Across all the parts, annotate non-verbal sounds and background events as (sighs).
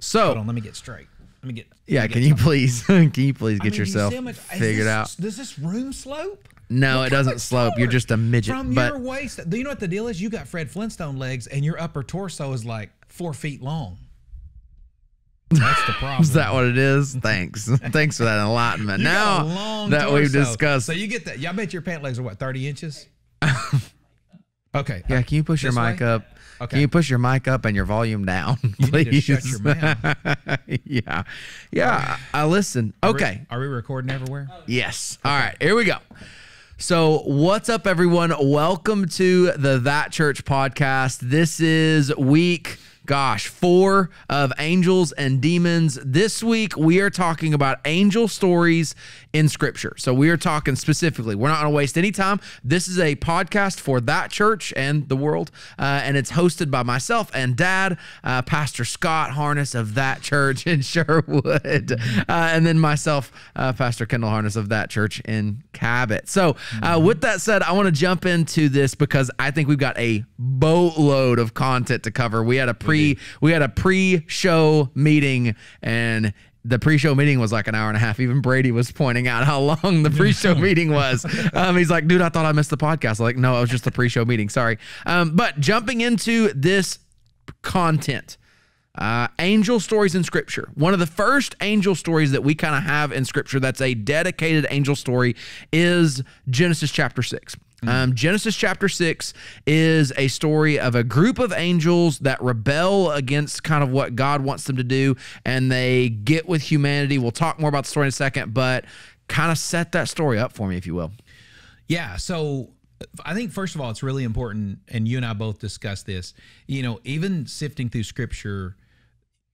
So Hold on, let me get straight. Let me get. yeah, let me can get you please (laughs) can you please I get mean, do you yourself see much- figured this- out? Does this room slope? No, it doesn't slope. You're just a midget. From but your waist, do you know what the deal is? You got Fred Flintstone legs, and your upper torso is like four feet long. That's the (laughs) problem. is that what it is? Thanks. (laughs) Thanks for that enlightenment. You now that we've discussed So you get that. Yeah, I bet your pant legs are what, 30 inches? okay. Yeah, can you push your mic way? up? Okay. Can you push your mic up and your volume down, (laughs) please? need to shut your mouth. (laughs) yeah, yeah. I listen. Are we- Okay. Are we recording everywhere? Yes. All right. Here we go. So, what's up, everyone? Welcome to the That Church podcast. This is week, gosh, four of Angels and Demons. This week, we are talking about angel stories in Scripture. So, we are talking specifically, we're not going to waste any time. This is a podcast for That Church and the world, uh, and it's hosted by myself and Dad, uh, Pastor Scott Harness of That Church in (laughs) Sherwood, uh, and then myself, uh, Pastor Kendall Harness of That Church in Cabot. So, uh, with that said, I want to jump into this because I think we've got a boatload of content to cover. We had a pre we had a pre-show meeting and the pre-show meeting was like an hour and a half. Even Brady was pointing out how long the pre-show (laughs) meeting was. Um, he's like, "Dude, I thought I missed the podcast." I'm like, no, it was just the pre-show meeting. Sorry. Um, but jumping into this content, uh, angel stories in scripture. One of the first angel stories that we kind of have in scripture that's a dedicated angel story is Genesis chapter 6. Um, Genesis chapter 6 is a story of a group of angels that rebel against kind of what God wants them to do and they get with humanity. We'll talk more about the story in a second, but kind of set that story up for me, if you will. Yeah. So I think, first of all, it's really important, and you and I both discussed this. You know, even sifting through scripture,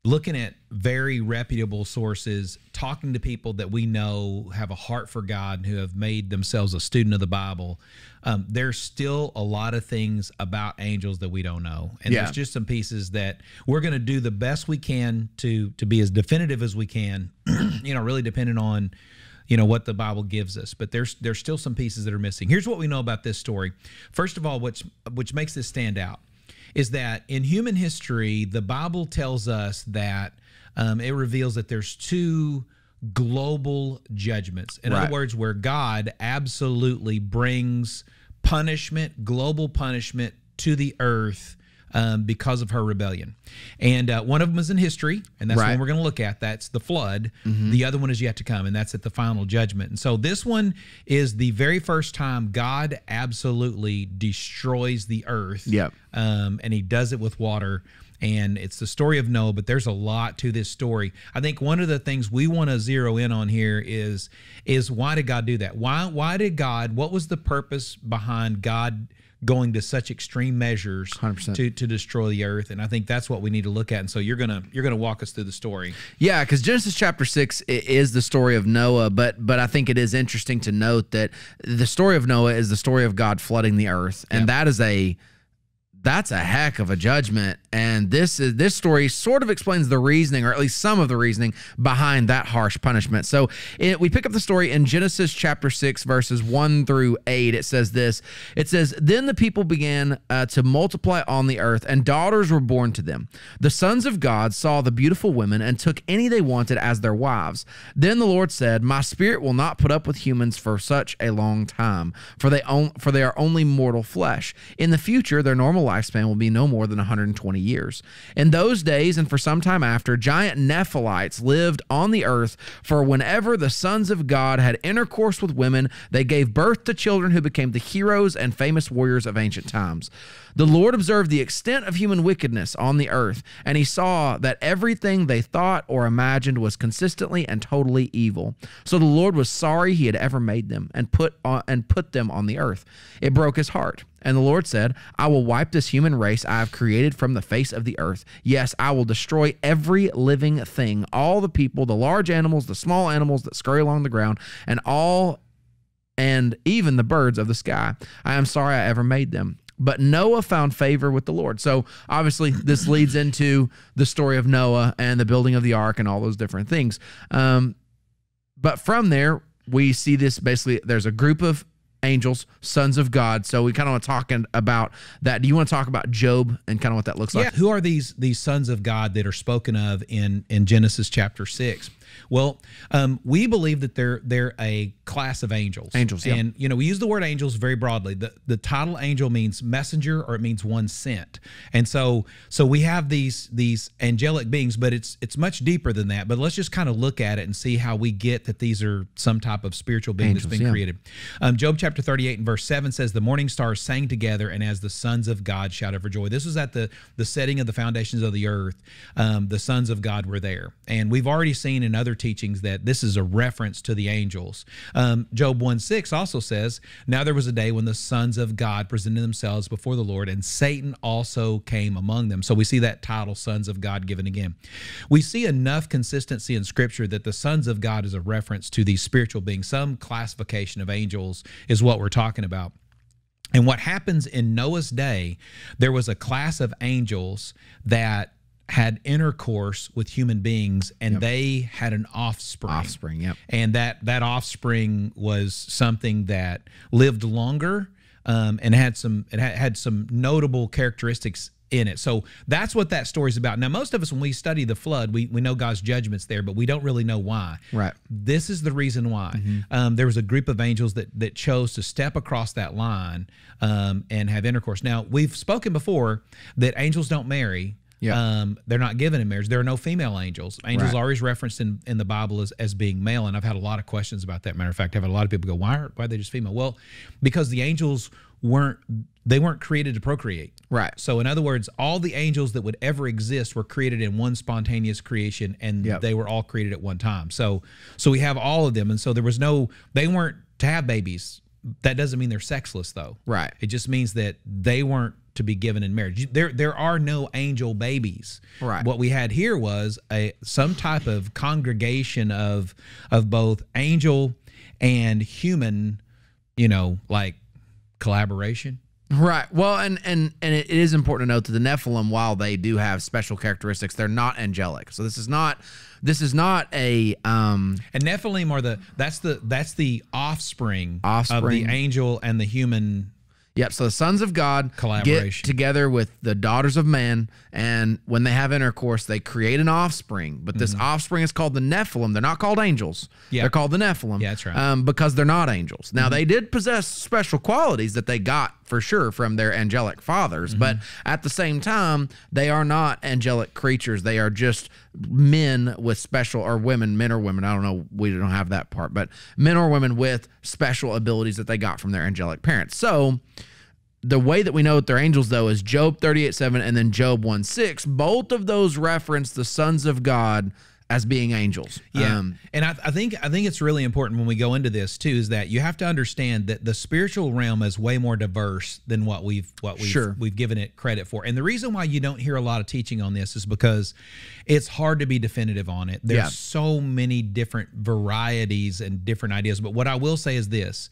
looking at very reputable sources, talking to people that we know have a heart for God and who have made themselves a student of the Bible, um, there's still a lot of things about angels that we don't know, and Yeah. there's just some pieces that we're going to do the best we can to to be as definitive as we can. (clears throat) you know, really depending on you know what the Bible gives us. But there's there's still some pieces that are missing. Here's what we know about this story. First of all, which which makes this stand out is that in human history, the Bible tells us that um, it reveals that there's two global judgments. In Right. other words, where God absolutely brings punishment, global punishment to the earth um, because of her rebellion. And uh, one of them is in history, and that's Right. one we're going to look at. That's the flood. The other one is yet to come, and that's at the final judgment. And so this one is the very first time God absolutely destroys the earth. Yep. Um, and he does it with water. And it's the story of Noah, but there's a lot to this story. I think one of the things we want to zero in on here is is why did God do that? Why why did God? What was the purpose behind God going to such extreme measures 100%. to to destroy the earth? And I think that's what we need to look at. And so you're gonna you're gonna walk us through the story. Yeah, because Genesis chapter six is the story of Noah, but but I think it is interesting to note that the story of Noah is the story of God flooding the earth, and that is a that's a heck of a judgment. And this is this story sort of explains the reasoning, or at least some of the reasoning behind that harsh punishment. So it, we pick up the story in Genesis chapter six, verses one through eight. It says this. It says, "Then the people began uh, to multiply on the earth, and daughters were born to them. The sons of God saw the beautiful women and took any they wanted as their wives. Then the Lord said, My spirit will not put up with humans for such a long time, for they own, for they are only mortal flesh. In the future, their normal lifespan will be no more than 120 years. In those days and for some time after, giant Nephilites lived on the earth. For whenever the sons of God had intercourse with women, they gave birth to children who became the heroes and famous warriors of ancient times. The Lord observed the extent of human wickedness on the earth, and he saw that everything they thought or imagined was consistently and totally evil. So the Lord was sorry he had ever made them and put on, and put them on the earth. It broke his heart. And the Lord said, I will wipe this human race I have created from the face of the earth. Yes, I will destroy every living thing, all the people, the large animals, the small animals that scurry along the ground, and all and even the birds of the sky. I am sorry I ever made them. But Noah found favor with the Lord. So obviously, this leads into the story of Noah and the building of the ark and all those different things. Um, but from there, we see this basically there's a group of angels, sons of God. So we kind of want to talk about that. Do you want to talk about Job and kind of what that looks Yeah. like? Who are these these sons of God that are spoken of in in Genesis chapter six? Well, um, we believe that they're they're a class of angels. Angels, yeah. and you know we use the word angels very broadly. the The title angel means messenger or it means one sent, and so so we have these these angelic beings, but it's it's much deeper than that. But let's just kind of look at it and see how we get that these are some type of spiritual being Angels, that's been yeah. created. Um, Job chapter 38 and verse 7 says, The morning stars sang together, and as the sons of God shouted for joy. This was at the, the setting of the foundations of the earth. Um, the sons of God were there. And we've already seen in other teachings that this is a reference to the angels. Um, Job 1 6 also says, Now there was a day when the sons of God presented themselves before the Lord, and Satan also came among them. So we see that title, Sons of God, given again. We see enough consistency in Scripture that the sons of God is a reference to these spiritual beings. Some classification of angels is what we're talking about. And what happens in Noah's day, there was a class of angels that had intercourse with human beings and they had an offspring. Offspring, yep. And that that offspring was something that lived longer um, and had some it had, had some notable characteristics in it. So that's what that story's about. Now, most of us, when we study the flood, we, we know God's judgments there, but we don't really know why. Right. This is the reason why. Um, there was a group of angels that that chose to step across that line um, and have intercourse. Now, we've spoken before that angels don't marry. Yeah. Um, they're not given in marriage. There are no female angels. Angels Right. are always referenced in, in the Bible as, as being male, and I've had a lot of questions about that. Matter of fact, I've had a lot of people go, "Why are why are they just female?" Well, because the angels weren't they weren't created to procreate. Right. So, in other words, all the angels that would ever exist were created in one spontaneous creation, and Yep. they were all created at one time. So, so we have all of them, and so there was no. They weren't to have babies. That doesn't mean they're sexless, though. Right. It just means that they weren't to be given in marriage. There, there are no angel babies. Right. What we had here was a some type of congregation of of both angel and human, you know, like collaboration. Right. Well, and and and it is important to note that the Nephilim, while they do have special characteristics, they're not angelic. So this is not this is not a um And Nephilim are the that's the that's the offspring, offspring. of the angel and the human. Yep. So the sons of God get together with the daughters of man, and when they have intercourse, they create an offspring. But this offspring is called the Nephilim. They're not called angels. Yeah. They're called the Nephilim. Yeah, that's right. Um, because they're not angels. Now they did possess special qualities that they got for sure from their angelic fathers, but Mm-hmm. at the same time, they are not angelic creatures. They are just men with special or women, men or women. I don't know. We don't have that part, but men or women with special abilities that they got from their angelic parents. So the way that we know that they're angels though is Job 38 7 and then Job 1 6. Both of those reference the sons of God as being angels. Yeah, Um, and I, I think I think it's really important when we go into this too is that you have to understand that the spiritual realm is way more diverse than what we've what we've Sure. we've given it credit for. And the reason why you don't hear a lot of teaching on this is because it's hard to be definitive on it. There's Yeah. so many different varieties and different ideas. But what I will say is this: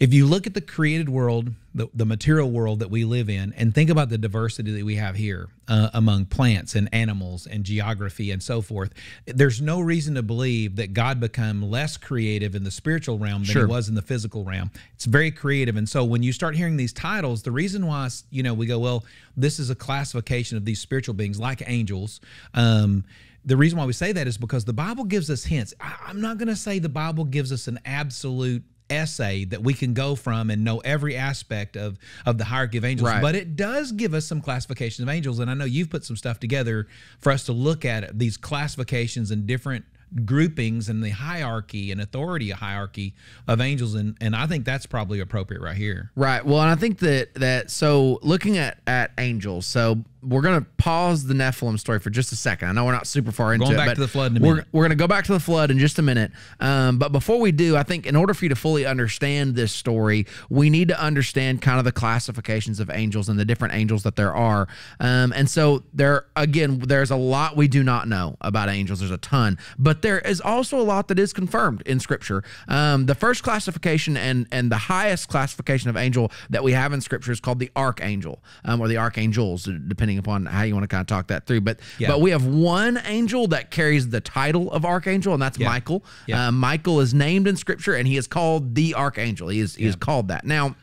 if you look at the created world, the, the material world that we live in, and think about the diversity that we have here uh, among plants and animals and geography and so forth, there's no reason to believe that God become less creative in the spiritual realm than Sure. he was in the physical realm. It's very creative, and so when you start hearing these titles, the reason why you know we go, well, this is a classification of these spiritual beings like angels. Um, the reason why we say that is because the Bible gives us hints. I, I'm not going to say the Bible gives us an absolute essay that we can go from and know every aspect of of the hierarchy of angels Right. but it does give us some classifications of angels and i know you've put some stuff together for us to look at these classifications and different groupings and the hierarchy and authority hierarchy of angels and and i think that's probably appropriate right here Right. Well, and I think that that so looking at at angels, so we're gonna pause the Nephilim story for just a second. I know we're not super far into Going it, back but to the flood in a we're. We're gonna go back to the flood in just a minute. Um, but before we do, I think in order for you to fully understand this story, we need to understand kind of the classifications of angels and the different angels that there are. Um, and so there again, there's a lot we do not know about angels. There's a ton, but but there is also a lot that is confirmed in Scripture. Um, the first classification and and the highest classification of angel that we have in Scripture is called the archangel, um, or the archangels, depending upon how you want to kind of talk that through. But Yeah. but we have one angel that carries the title of archangel, and that's Yeah. Michael. Yeah. Uh, Michael is named in Scripture, and he is called the archangel. He is he is called that. Now,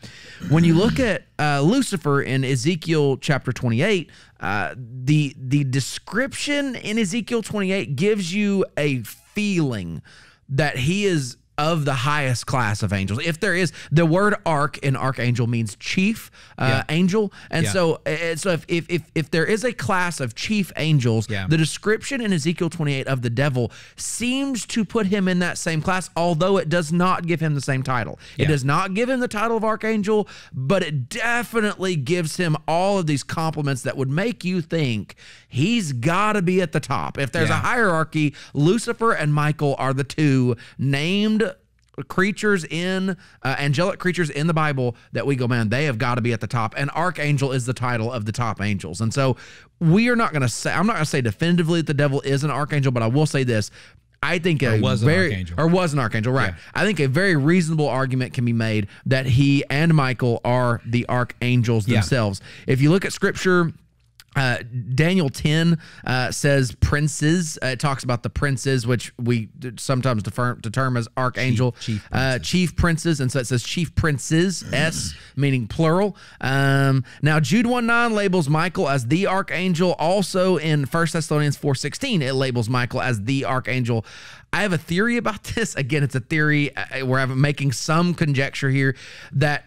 when you look at uh, Lucifer in Ezekiel chapter twenty eight, uh, the the description in Ezekiel twenty eight gives you a feeling that he is of the highest class of angels. If there is the word arch in archangel means chief uh, Yeah. angel, and Yeah. so uh, so if, if if if there is a class of chief angels, Yeah. the description in Ezekiel 28 of the devil seems to put him in that same class, although it does not give him the same title. It does not give him the title of archangel, but it definitely gives him all of these compliments that would make you think he's got to be at the top. If there's a hierarchy, Lucifer and Michael are the two named creatures in uh, angelic creatures in the bible that we go man they have got to be at the top and archangel is the title of the top angels and so we are not going to say i'm not going to say definitively that the devil is an archangel but i will say this I think a was an very archangel. or was an archangel, right? I think a very reasonable argument can be made that he and Michael are the archangels Yeah. themselves. If you look at scripture, uh, Daniel 10 uh, says princes. Uh, it talks about the princes, which we sometimes defer, term as archangel, chief uh, chief princes. And so it says chief princes, S, meaning plural. Um, now, Jude 1 9 labels Michael as the archangel. Also in 1 Thessalonians 4 16, it labels Michael as the archangel. I have a theory about (laughs) this. Again, it's a theory. Uh, We're having- making some conjecture here that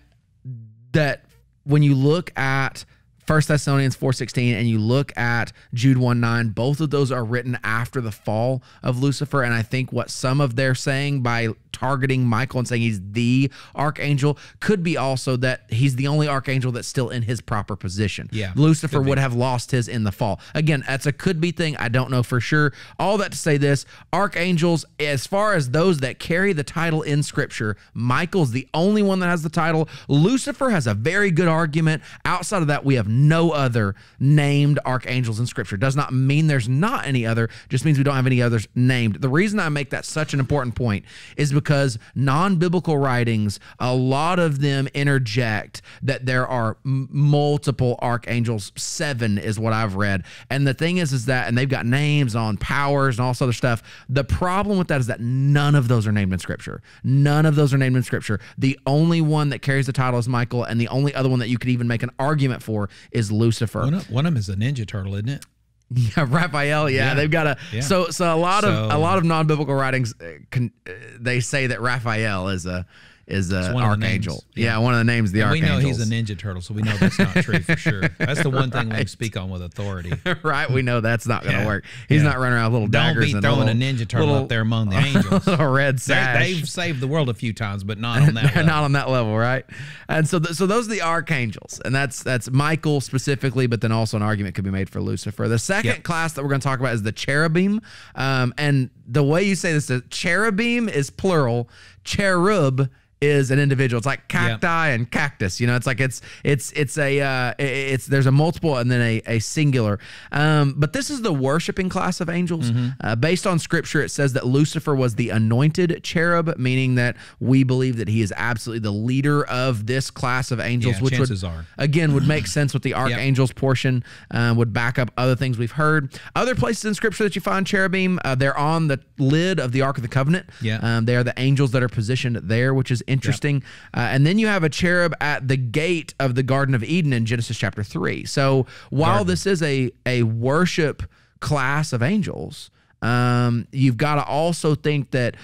that when you look at First Thessalonians 4:16 and you look at Jude 1:9, both of those are written after the fall of Lucifer. And I think what some of they're saying by targeting Michael and saying he's the archangel could be also that he's the only archangel that's still in his proper position. Yeah, Lucifer would have lost his in the fall. Again, that's a could be thing. I don't know for sure. All that to say this archangels, as far as those that carry the title in scripture, Michael's the only one that has the title. Lucifer has a very good argument. Outside of that, we have no other named archangels in scripture. Does not mean there's not any other, just means we don't have any others named. The reason I make that such an important point is because non biblical writings, a lot of them interject that there are multiple archangels. Seven is what I've read. And the thing is, is that, and they've got names on powers and all this other stuff. The problem with that is that none of those are named in scripture. None of those are named in scripture. The only one that carries the title is Michael, and the only other one that you could even make an argument for is Lucifer. One of, one of them is a Ninja Turtle, isn't it? (laughs) Yeah, Raphael. Yeah, Yeah. they've got a Yeah. so so a lot of a lot of non biblical writings. uh, Can, uh, they say that Raphael is a is a one archangel. names. Yeah. one of the names. of The And we know he's a Ninja Turtle, so we know that's not true for sure. (laughs) That's the one thing we can speak on with authority. (laughs) right. We know that's not going to Yeah. work. He's Yeah. not running around with little Don't daggers be and throwing little, a Ninja Turtle little, up there among the (laughs) angels. red sash. They've saved the world a few times, but not on that. Level. not on that level, right? And so, th- so those are the archangels, and that's that's Michael specifically, but then also an argument could be made for Lucifer. The second Yep. class that we're going to talk about is the cherubim, um, and the way you say this, the cherubim is plural, cherub is an individual. It's like cacti and cactus. You know, it's like it's it's it's a uh, it's there's a multiple and then a, a singular. Um, but this is the worshiping class of angels. Mm-hmm. Uh, based on scripture, it says that Lucifer was the anointed cherub, meaning that we believe that he is absolutely the leader of this class of angels, Yeah, which would are. again would make (sighs) sense with the archangels portion. Um, would back up other things we've heard. Other places in scripture that you find cherubim, uh, they're on the lid of the ark of the covenant. Yeah. um, they are the angels that are positioned there, which is interesting. Uh, and then you have a cherub at the gate of the Garden of Eden in Genesis chapter three. So while this is a a worship class of angels, um, you've got to also think that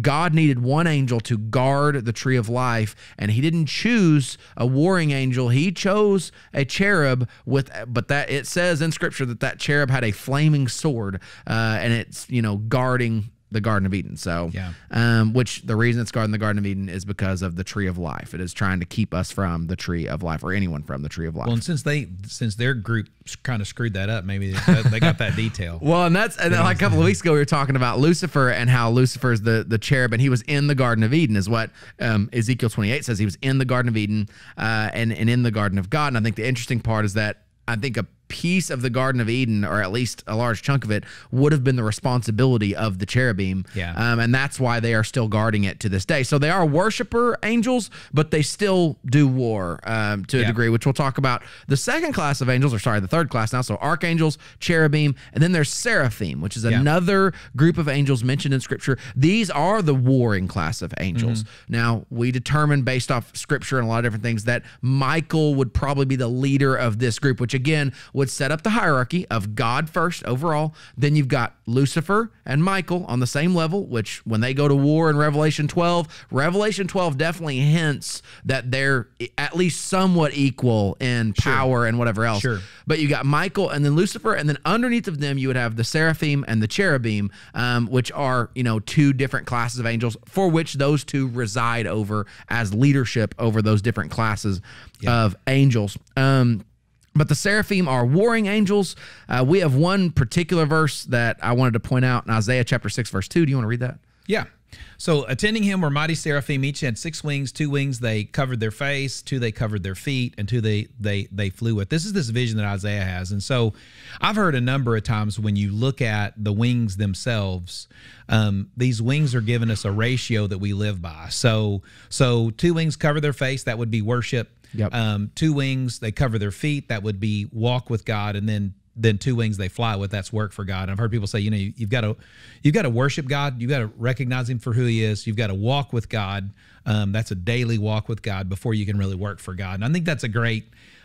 God needed one angel to guard the tree of life, and He didn't choose a warring angel. He chose a cherub with, but that it says in Scripture that that cherub had a flaming sword, uh, and it's you know guarding the Garden of Eden. So, Yeah. um, which the reason it's guarding the Garden of Eden is because of the tree of life. It is trying to keep us from the tree of life, or anyone from the tree of life. Well, and since they since their group kind of screwed that up, maybe they, they got that detail. (laughs) Well, and that's and like a couple of weeks ago we were talking about Lucifer and how Lucifer is the the cherub and he was in the Garden of Eden is what um, Ezekiel twenty eight says he was in the Garden of Eden uh, and and in the Garden of God. And I think the interesting part is that I think a piece of the Garden of Eden, or at least a large chunk of it, would have been the responsibility of the cherubim. Yeah. Um, and that's why they are still guarding it to this day. So they are worshiper angels, but they still do war um, to a Yeah. degree, which we'll talk about. The second class of angels, or sorry, the third class now. So archangels, cherubim, and then there's seraphim, which is Yeah. another group of angels mentioned in scripture. These are the warring class of angels. Mm-hmm. Now, we determine based off scripture and a lot of different things that Michael would probably be the leader of this group, which again would set up the hierarchy of God first overall. Then you've got Lucifer and Michael on the same level, which when they go to war in Revelation 12, Revelation 12 definitely hints that they're at least somewhat equal in power and whatever else. Sure. But you got Michael and then Lucifer, and then underneath of them you would have the seraphim and the cherubim, um, which are you know two different classes of angels for which those two reside over as leadership over those different classes of angels. Um, but the seraphim are warring angels. Uh, we have one particular verse that I wanted to point out in Isaiah chapter six, verse two. Do you want to read that? Yeah. So attending him were mighty seraphim. Each had six wings. Two wings they covered their face. Two they covered their feet, and two they they they flew with. This is this vision that Isaiah has. And so, I've heard a number of times when you look at the wings themselves, um, these wings are giving us a ratio that we live by. So so two wings cover their face. That would be worship. Yep. Um, two wings they cover their feet. That would be walk with God, and then then two wings they fly with. That's work for god. And i've heard people say you know you, you've got to you've got to worship god. You've got to recognize him for who he is. You've got to walk with god. Um, that's a daily walk with god before you can really work for god. And i think that's a great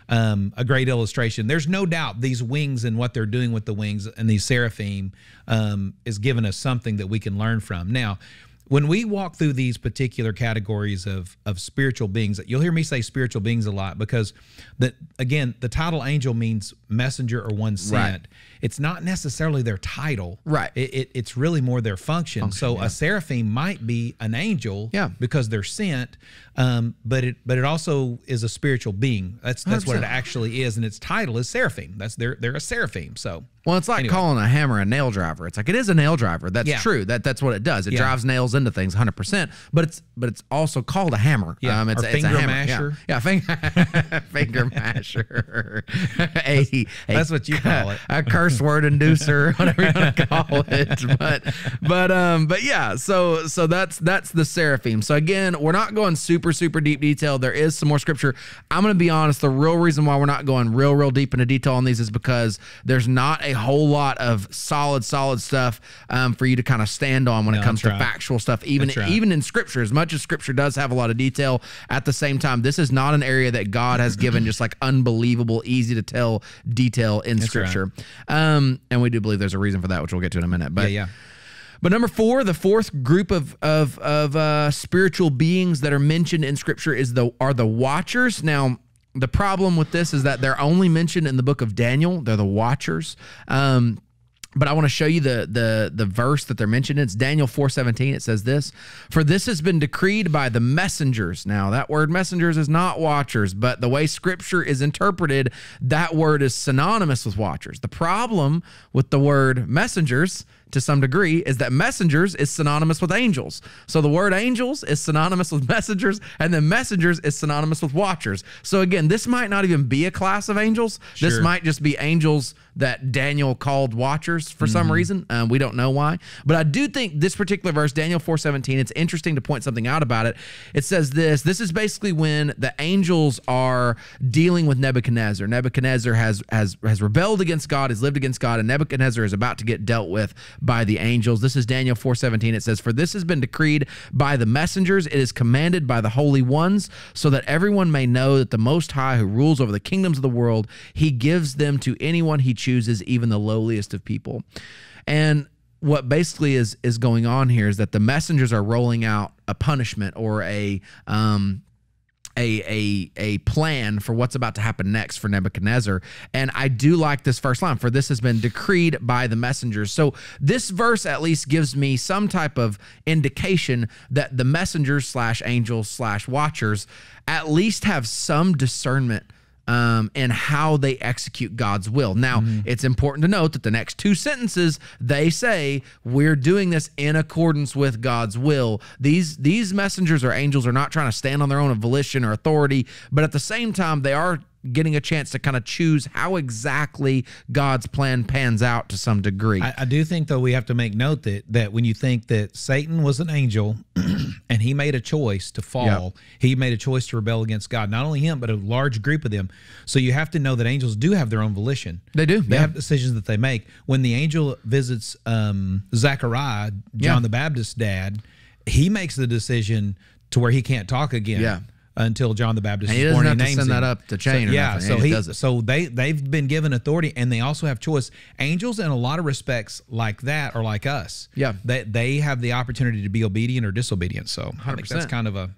um, a great illustration. There's no doubt these wings and what they're doing with the wings and these seraphim um, is giving us something that we can learn from. Now when we walk through these particular categories of of spiritual beings you'll hear me say spiritual beings a lot because that again the title angel means messenger or one sent. It's not necessarily their title. Right. it, it- it's really more their function, so a seraphim might be an angel Yeah. because they're sent um, but it but it also is a spiritual being that's that's what it actually is and its title is seraphim that's they're they're a seraphim so Well, it's like Anyway. calling a hammer a nail driver. It's like it is a nail driver. That's Yeah. true. That that's what it does. It Yeah. drives nails into things 100%. But it's but it's also called a hammer. Yeah. Um, it's, Or a- it's a finger hammer. masher. Yeah, yeah finger (laughs) finger masher. (laughs) a, a- That's what you call it. (laughs) A curse word inducer, whatever you want to call it. But but um but yeah, so so that's that's the seraphim. So again, we're not going super super super deep detail. There is some more scripture. I'm going to be honest, the real reason why we're not going real real deep into detail on these is because there's not a whole lot of solid solid stuff um, for you to kind of stand on when it comes to right. factual stuff even right. even in scripture as much as scripture does have a lot of detail at the same time this is not an area that God has given just like unbelievable easy to tell detail in right. scripture. Um and we do believe there's a reason for that which we'll get to in a minute. But yeah yeah but number four, the fourth group of of of uh, spiritual beings that are mentioned in Scripture is the are the Watchers. Now, the problem with this is that they're only mentioned in the book of Daniel. They're the Watchers. Um, but I want to show you the the the verse that they're mentioned. It's Daniel 4:17. It says this, "For this has been decreed by the messengers." Now, that word messengers is not watchers, but the way scripture is interpreted, that word is synonymous with watchers. The problem with the word messengers to some degree is that messengers is synonymous with angels. So the word angels is synonymous with messengers, and then messengers is synonymous with watchers. So again, this might not even be a class of angels. This might just be angels that Daniel called watchers for some reason. Um, we don't know why, but I do think this particular verse, Daniel four seventeen, it's interesting to point something out about it. It says this. This is basically when the angels are dealing with Nebuchadnezzar. Nebuchadnezzar has has has rebelled against God, has lived against God, and Nebuchadnezzar is about to get dealt with by the angels. This is Daniel four seventeen. It says, "For this has been decreed by the messengers; it is commanded by the holy ones, so that everyone may know that the Most High, who rules over the kingdoms of the world, He gives them to anyone He chooses, even the lowliest of people." And what basically is is going on here is that the messengers are rolling out a punishment or a um a a a plan for what's about to happen next for Nebuchadnezzar. And I do like this first line, for this has been decreed by the messengers. So this verse at least gives me some type of indication that the messengers slash angels slash watchers at least have some discernment um, and how they execute God's will. Now, it's important to note that the next two sentences they say we're doing this in accordance with God's will. These these messengers or angels are not trying to stand on their own volition or authority, but at the same time they are getting a chance to kind of choose how exactly God's plan pans out to some degree. I, I do think though we have to make note that that when you think that Satan was an angel (clears throat) and he made a choice to fall, he made a choice to rebel against God. Not only him, but a large group of them. So you have to know that angels do have their own volition. They do, They yeah. have decisions that they make. When the angel visits um, Zachariah, John Yeah. the Baptist's dad, he makes the decision to where he can't talk again. Yeah. Until John the Baptist And he is doesn't born, have to names send that up the chain So, or yeah, so He does it. so they they've been given authority, and they also have choice. Angels, in a lot of respects, like that, are like us. Yeah. they they have the opportunity to be obedient or disobedient. So I think that's kind of a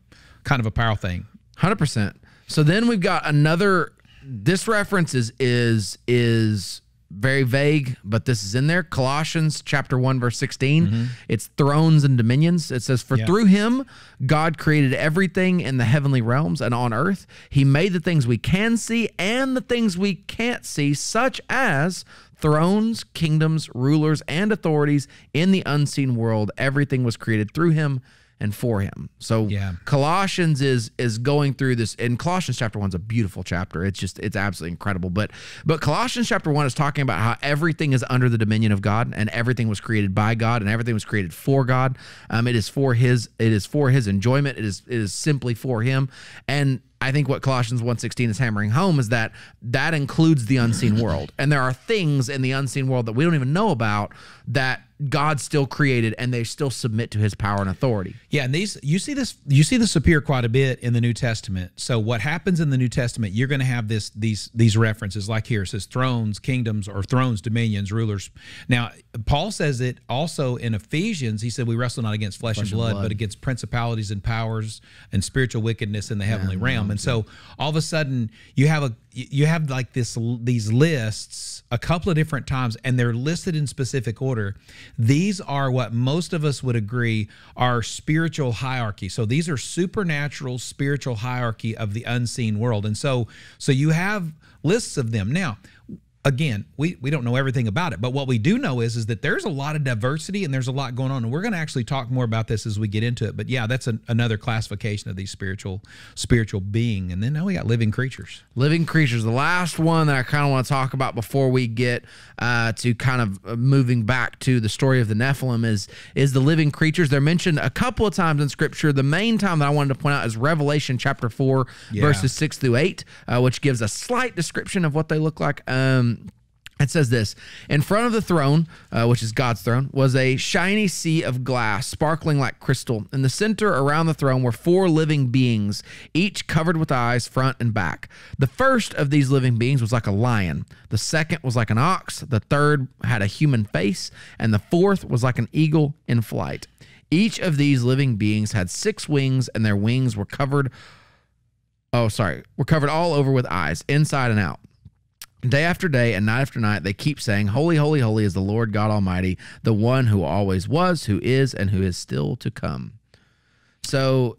kind of a power thing. Hundred percent. So then we've got another. This reference is is is very vague, but this is in there. Colossians chapter one verse 16 It's thrones and dominions. It says, "For Mm-hmm. Yeah. through him God created everything in the heavenly realms and on earth. He made the things we can see and the things we can't see, such as." Thrones, kingdoms, rulers, and authorities in the unseen world. Everything was created through him and for him. So Yeah. Colossians is is going through this and Colossians chapter 1 is a beautiful chapter. It's just it's absolutely incredible. But but Colossians chapter 1 is talking about how everything is under the dominion of God and everything was created by God and everything was created for God. Um it is for his it is for his enjoyment. It is it is simply for him. And I think what Colossians 1:16 is hammering home is that that includes the unseen world. And there are things in the unseen world that we don't even know about that God still created and they still submit to his power and authority. Yeah, and these you see this you see this appear quite a bit in the New Testament. So what happens in the New Testament, you're going to have this these these references like here it says thrones, kingdoms or thrones, dominions, rulers. Now, Paul says it also in Ephesians, he said we wrestle not against flesh, and, blood, but against principalities and powers and spiritual wickedness in the heavenly realm. And so all of a sudden you have a you have like this these lists a couple of different times and they're listed in specific order. These are what most of us would agree are spiritual hierarchy. So these are supernatural spiritual hierarchy of the unseen world. And so so you have lists of them. Now again we, we don't know everything about it but what we do know is is that there's a lot of diversity and there's a lot going on and we're going to actually talk more about this as we get into it but yeah that's an, another classification of these spiritual spiritual being and then now we got living creatures Living creatures. The last one that I kind of want to talk about before we get uh, to kind of uh, moving back to the story of the Nephilim is is the living creatures. They're mentioned a couple of times in Scripture. The main time that I wanted to point out is Revelation chapter four, Yeah. verses six through eight, uh, which gives a slight description of what they look like. Um, it says this In front of the throne, uh, which is God's throne, was a shiny sea of glass, sparkling like crystal. In the center around the throne were four living beings, each covered with eyes, front and back. The first of these living beings was like a lion, the second was like an ox, the third had a human face, and the fourth was like an eagle in flight. Each of these living beings had six wings, and their wings were covered. Oh, sorry, were covered all over with eyes, inside and out. Day after day and night after night, they keep saying, Holy, holy, holy is the Lord God Almighty, the one who always was, who is, and who is still to come. So,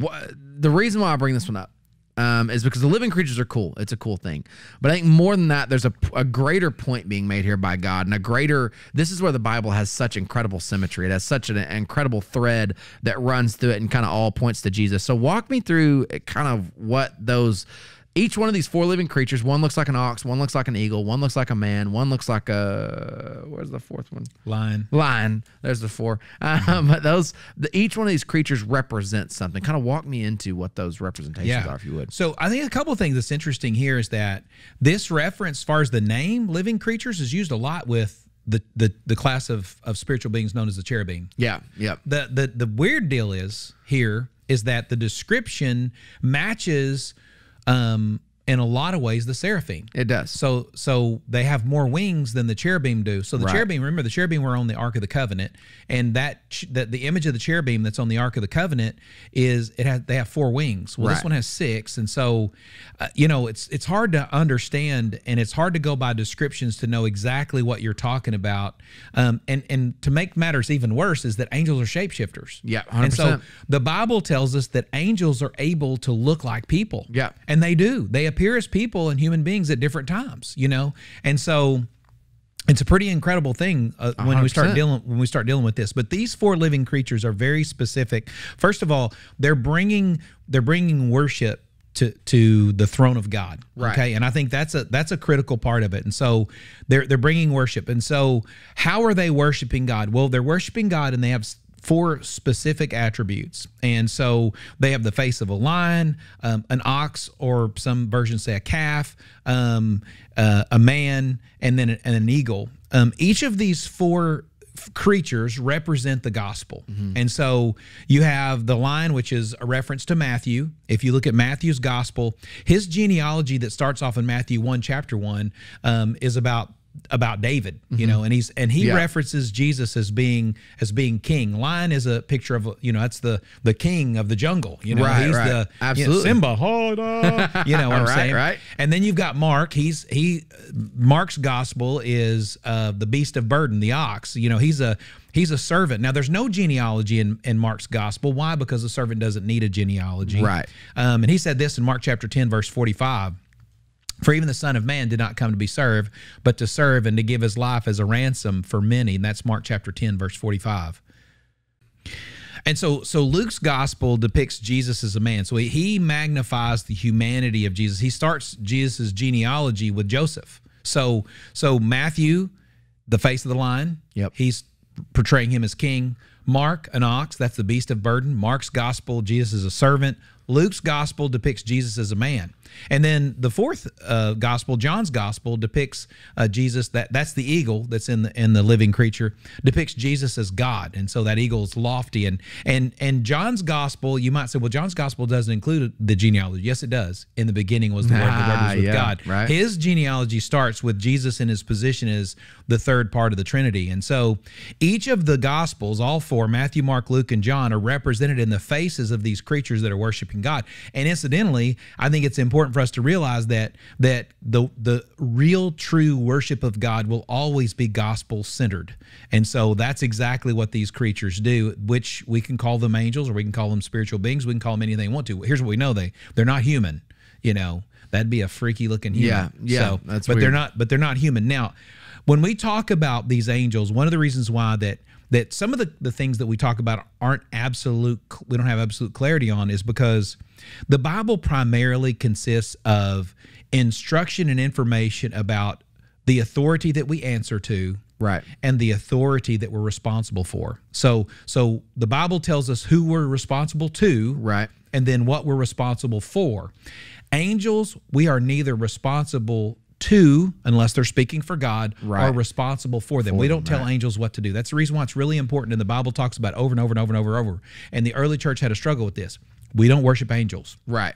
wha- the reason why I bring this one up um, is because the living creatures are cool. It's a cool thing. But I think more than that, there's a, a greater point being made here by God, and a greater. This is where the Bible has such incredible symmetry. It has such an incredible thread that runs through it and kind of all points to Jesus. So, walk me through kind of what those each one of these four living creatures one looks like an ox one looks like an eagle one looks like a man one looks like a where's the fourth one? Lion. Lion. There's the four. Um, (laughs) but those the, each one of these creatures represents something. Kind of walk me into what those representations are if you would. So I think a couple of things that's interesting here is that this reference, as far as the name living creatures, is used a lot with the the, the class of, of spiritual beings known as the cherubim. yeah yeah. The, the the weird deal is here is that the description matches um in a lot of ways the seraphim. it does So so they have more wings than the cherubim do. So the Right. cherubim, remember the cherubim were on the Ark of the Covenant, and that that the image of the cherubim that's on the Ark of the Covenant is it has they have four wings. Well, this one has six, and so uh, you know it's it's hard to understand, and it's hard to go by descriptions to know exactly what you're talking about. Um, and and to make matters even worse is that angels are shapeshifters. Yeah, 100%. and so the Bible tells us that angels are able to look like people. Yeah. And they do. They appear as people and human beings at different times, you know? And so it's a pretty incredible thing uh, when we start dealing when we start dealing with this. But these four living creatures are very specific. First of all, they're bringing they're bringing worship to to the throne of God. Right. Okay, and I think that's a that's a critical part of it. And so they're they're bringing worship. And so how are they worshiping God? Well, they're worshiping God, and they have four specific attributes. And so they have the face of a lion, um, an ox, or some versions say a calf, um, uh, a man, and then an, an eagle. Um, each of these four creatures represent the gospel. And so you have the lion, which is a reference to Matthew. If you look at Matthew's gospel, his genealogy that starts off in Matthew 1, chapter 1, um, is about about David, you know, and he's and he Yeah. references Jesus as being as being king. Lion is a picture of you know that's the the king of the jungle. You know, Right, he's right. the you know, Simba. hold up. (laughs) You know what I'm Right, saying? right. And then you've got Mark. He's he Mark's gospel is uh, the beast of burden, the ox. You know, he's a he's a servant. Now there's no genealogy in, in Mark's gospel. Why? Because the servant doesn't need a genealogy. Right. Um, and he said this in Mark chapter 10, verse 45. For even the Son of Man did not come to be served, but to serve and to give his life as a ransom for many. And that's Mark chapter 10, verse 45. And so, so Luke's gospel depicts Jesus as a man. So he, he magnifies the humanity of Jesus. He starts Jesus' genealogy with Joseph. So, so Matthew, the face of the lion. Yep. He's portraying him as king. Mark, an ox. That's the beast of burden. Mark's gospel, Jesus is a servant. Luke's gospel depicts Jesus as a man. And then the fourth uh, gospel, John's gospel, depicts uh, Jesus. That that's the eagle that's in the in the living creature depicts Jesus as God, and so that eagle is lofty. And and and John's gospel, you might say, well, John's gospel doesn't include the genealogy. Yes, it does. In the beginning was the word. The word was with yeah, God. right. His genealogy starts with Jesus in his position as the third part of the Trinity. And so each of the Gospels, all four, Matthew, Mark, Luke, and John, are represented in the faces of these creatures that are worshiping God. And incidentally, I think it's important for us to realize that that the the real true worship of God will always be gospel centered. And so that's exactly what these creatures do, which we can call them angels or we can call them spiritual beings. We can call them anything we want to. Here's what we know they they're not human, you know. That'd be a freaky looking human. Yeah, yeah, So, that's but they're not but they're not human. Now, when we talk about these angels, one of the reasons why that that some of the, the things that we talk about aren't absolute we don't have absolute clarity on is because the Bible primarily consists of instruction and information about the authority that we answer to Right. and the authority that we're responsible for. So so the Bible tells us who we're responsible to Right. and then what we're responsible for. Angels, we are neither responsible to unless they're speaking for God Right. or responsible for them. we don't tell angels what to do. That's the reason why it's really important and the Bible talks about over and over and over and over and over. And the early church had a struggle with this. We don't worship angels. Right.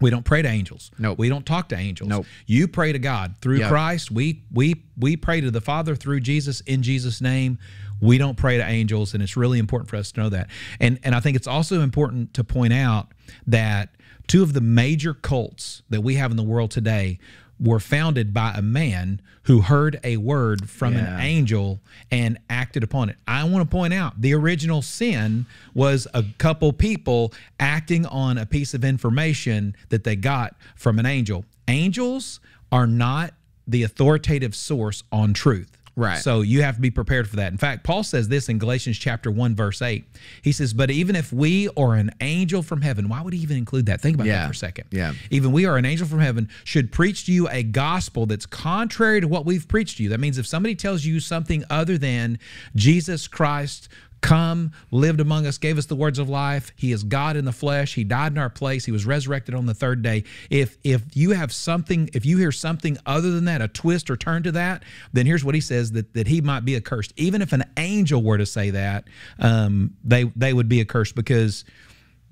We don't pray to angels. Nope. We don't talk to angels. Nope. You pray to God through Yep. Christ. We we we pray to the Father through Jesus in Jesus' name. We don't pray to angels, and it's really important for us to know that. And and I think it's also important to point out that two of the major cults that we have in the world today were founded by a man who heard a word from Yeah. an angel and acted upon it. I want to point out the original sin was a couple people acting on a piece of information that they got from an angel. Angels are not the authoritative source on truth. Right. So you have to be prepared for that. In fact, Paul says this in Galatians chapter 1 verse 8. He says, "But even if we or an angel from heaven, why would he even include that? Think about that for a second. Yeah. Even we are an angel from heaven should preach to you a gospel that's contrary to what we've preached to you. That means if somebody tells you something other than Jesus Christ come, lived among us, gave us the words of life, he is God in the flesh, he died in our place, he was resurrected on the third day. If if you have something, if you hear something other than that, a twist or turn to that, then here's what he says that that he might be accursed. Even if an angel were to say that, um, they they would be accursed because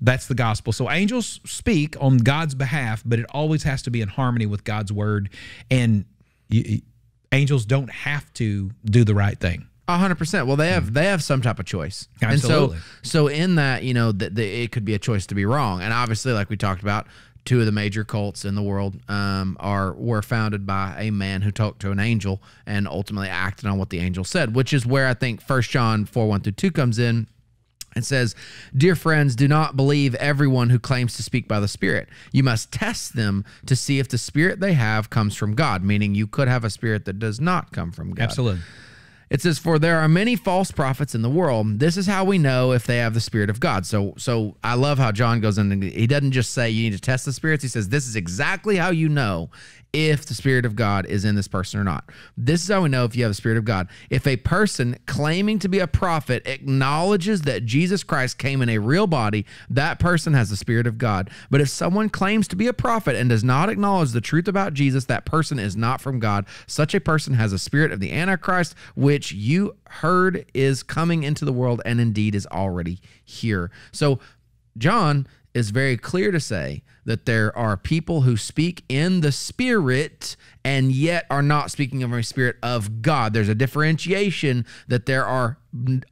that's the gospel. So angels speak on God's behalf, but it always has to be in harmony with God's word. And you, angels don't have to do the right thing. A hundred percent. Well, they have they have some type of choice, Absolutely. and so so in that you know that it could be a choice to be wrong, and obviously, like we talked about, two of the major cults in the world um, are were founded by a man who talked to an angel and ultimately acted on what the angel said, which is where I think First John four one through two comes in. and says, Dear friends, do not believe everyone who claims to speak by the Spirit. You must test them to see if the Spirit they have comes from God, meaning you could have a spirit that does not come from God. Absolutely. It says for there are many false prophets in the world. This is how we know if they have the spirit of god. So so i love how john goes in he doesn't just say you need to test the spirits. He says this is exactly how you know if the Spirit of God is in this person or not. This is how we know if you have the Spirit of God. If a person claiming to be a prophet acknowledges that Jesus Christ came in a real body, that person has the Spirit of God. But if someone claims to be a prophet and does not acknowledge the truth about Jesus, that person is not from God. Such a person has a spirit of the Antichrist, which you heard is coming into the world and indeed is already here. So, John is very clear to say that there are people who speak in the spirit and yet are not speaking of a spirit of God. There's a differentiation that there are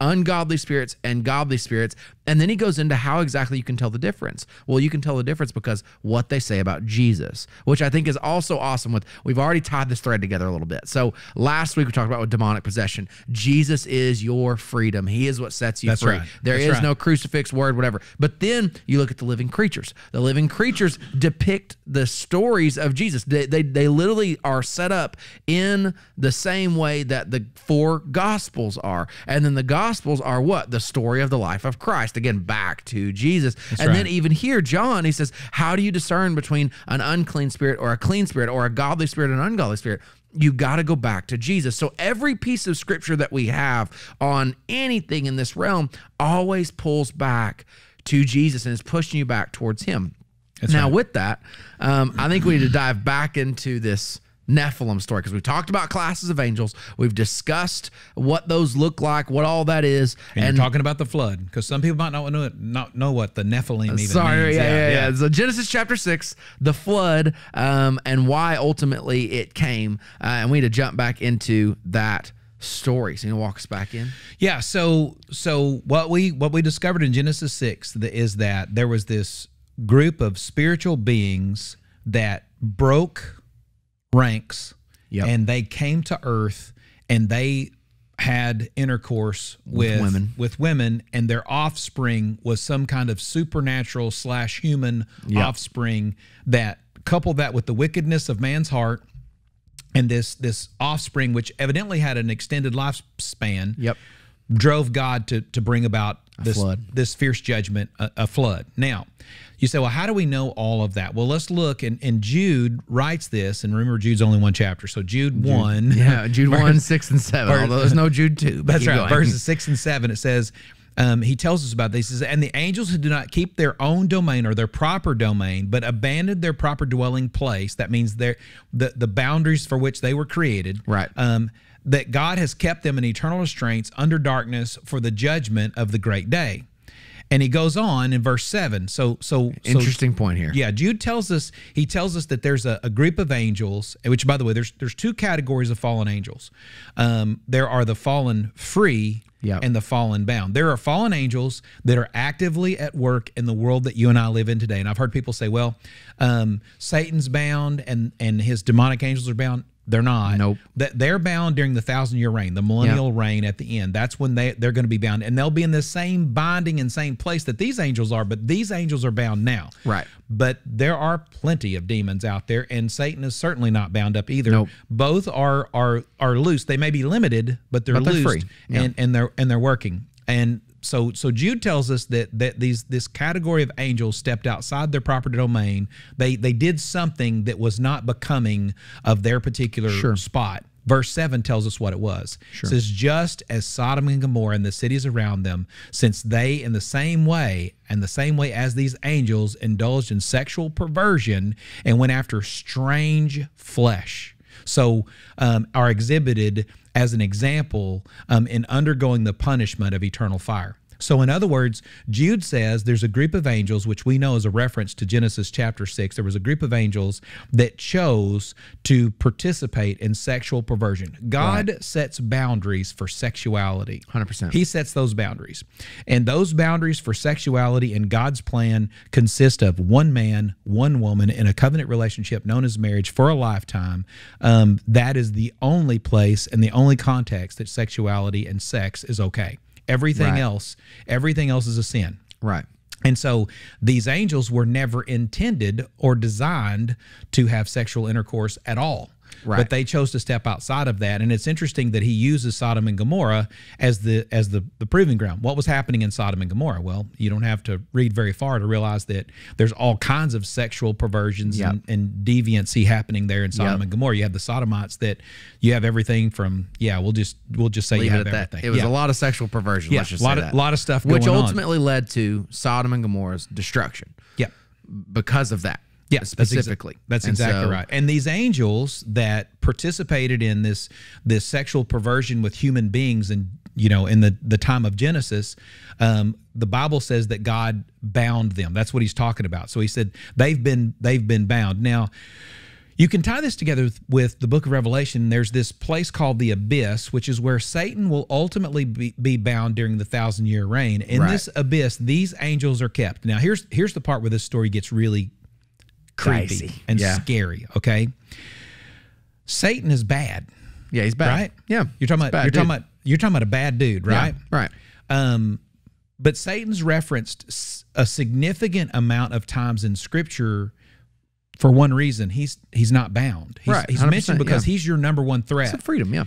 ungodly spirits and godly spirits. And then he goes into how exactly you can tell the difference. Well, you can tell the difference because what they say about Jesus, which I think is also awesome with we've already tied this thread together a little bit. So last week we talked about with demonic possession. Jesus is your freedom. He is what sets you That's free. right. There That's is right. no crucifix word, whatever. But then you look at the living creatures. The living creatures depict the stories of Jesus. They, they, they literally are set up in the same way that the four gospels are. And then the gospels are what? The story of the life of Christ. Again, back to Jesus. and then even here, John, he says, How do you discern between an unclean spirit or a clean spirit or a godly spirit and an ungodly spirit? You got to go back to Jesus. So every piece of scripture that we have on anything in this realm always pulls back to Jesus and is pushing you back towards Him. Now, with that, um, I think we need to dive back into this Nephilim story because we talked about classes of angels. We've discussed what those look like, what all that is, And, you're talking about the flood because some people might not know not know what the Nephilim even Sorry, means. yeah, yeah, yeah, So Genesis chapter six, the flood, um, and why ultimately it came, uh, and we need to jump back into that story. So you know, walk us back in. Yeah, so so what we what we discovered in Genesis 6 th- is that there was this group of spiritual beings that broke ranks Yep. and they came to earth and they had intercourse with, women. with women and their offspring was some kind of supernatural slash human offspring that coupled that with the wickedness of man's heart and this this offspring which evidently had an extended lifespan Yep. drove God to to bring about this flood. this fierce judgment, a, a flood. Now, you say, well, how do we know all of that? Well, let's look and, and Jude writes this, and remember Jude's only one chapter, so Jude, one, Yeah, Jude (laughs) one, six, and seven. although there's no Jude two. but that's right. going. Verses six and seven, it says, um, he tells us about this. He says, and the angels who do not keep their own domain or their proper domain, but abandoned their proper dwelling place. That means their the the boundaries for which they were created. Right. Um, that God has kept them in eternal restraints under darkness for the judgment of the great day. And he goes on in verse seven. So so so Interesting point here. yeah, Jude tells us he tells us that there's a, a group of angels, which by the way, there's there's two categories of fallen angels. Um, there are the fallen free Yep. and the fallen bound. There are fallen angels that are actively at work in the world that you and I live in today. And I've heard people say, well, um, Satan's bound and and his demonic angels are bound. They're not. Nope. That they're bound during the thousand year reign, the millennial reign at the end. That's when they they're going to be bound, and they'll be in the same binding and same place that these angels are. But these angels are bound now. Right. But there are plenty of demons out there, and Satan is certainly not bound up either. Nope. Both are are are loose. They may be limited, but they're But they're loose, free. Yeah. and and they're and they're working. And so so Jude tells us that that these this category of angels stepped outside their proper domain. They they did something that was not becoming of their particular spot. Verse 7 tells us what it was. It says, just as Sodom and Gomorrah and the cities around them, since they, in the same way, and the same way as these angels, indulged in sexual perversion and went after strange flesh. So, um, are exhibited as an example um, in undergoing the punishment of eternal fire. So, in other words, Jude says there's a group of angels, which we know is a reference to Genesis chapter 6. There was a group of angels that chose to participate in sexual perversion. God sets boundaries for sexuality. 100%. He sets those boundaries. And those boundaries for sexuality in God's plan consist of one man, one woman in a covenant relationship known as marriage for a lifetime. Um, that is the only place and the only context that sexuality and sex is okay. Everything Right. else, everything else is a sin. Right. And so these angels were never intended or designed to have sexual intercourse at all. Right. But they chose to step outside of that. And it's interesting that he uses Sodom and Gomorrah as the as the, the proving ground. What was happening in Sodom and Gomorrah? Well, you don't have to read very far to realize that there's all kinds of sexual perversions Yep. and, and deviancy happening there in Sodom Yep. and Gomorrah. You have the Sodomites that you have everything from yeah, we'll just we'll just say Leave you it have that. everything. It was yeah. a lot of sexual perversion. yeah, let's just a lot of lot of stuff which going on. ultimately led to Sodom and Gomorrah's destruction Yeah. because of that. Yeah, that's exa- specifically. That's, exactly so- right. And these angels that participated in this this sexual perversion with human beings, and you know, in the the time of Genesis, um, the Bible says that God bound them. That's what He's talking about. So He said they've been they've been bound. Now, you can tie this together with, with the book of Revelation. There's this place called the abyss, which is where Satan will ultimately be, be bound during the thousand year reign. In Right. this abyss, these angels are kept. Now, here's here's the part where this story gets really creepy Dicey. and Yeah. scary. Okay, Satan is bad, Yeah, he's bad. right? Yeah, you're talking about you're talking about you're talking about a bad dude, Yeah, right? right. Um, but Satan's referenced a significant amount of times in Scripture for one reason: he's he's not bound. He's, Right, he's mentioned because yeah. he's your number one threat. It's freedom. Yeah,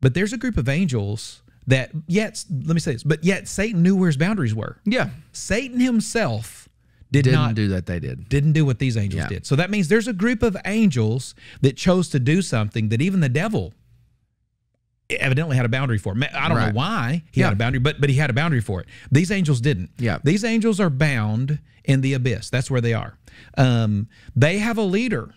But there's a group of angels that yet let me say this, but yet Satan knew where his boundaries were. yeah. Satan himself did Didn't not do that. They did. didn't do what these angels Yeah. did. So that means there's a group of angels that chose to do something that even the devil evidently had a boundary for. I don't Right. know why he Yeah. had a boundary, but but he had a boundary for it. These angels didn't. Yeah. These angels are bound in the abyss. That's where they are. Um, they have a leader.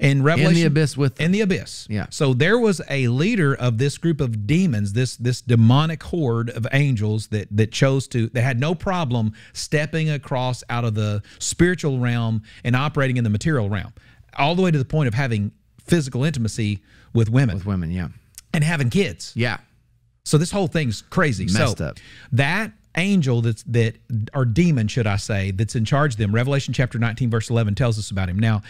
In Revelation, abyss with them. in the abyss. Yeah. So there was a leader of this group of demons, this this demonic horde of angels that that chose to that had no problem stepping across out of the spiritual realm and operating in the material realm, all the way to the point of having physical intimacy with women with women. Yeah, and having kids. yeah. So this whole thing's crazy. Messed so up. that angel that's that or demon, should I say, that's in charge of them. Revelation chapter 19, verse 11 tells us about him. Now,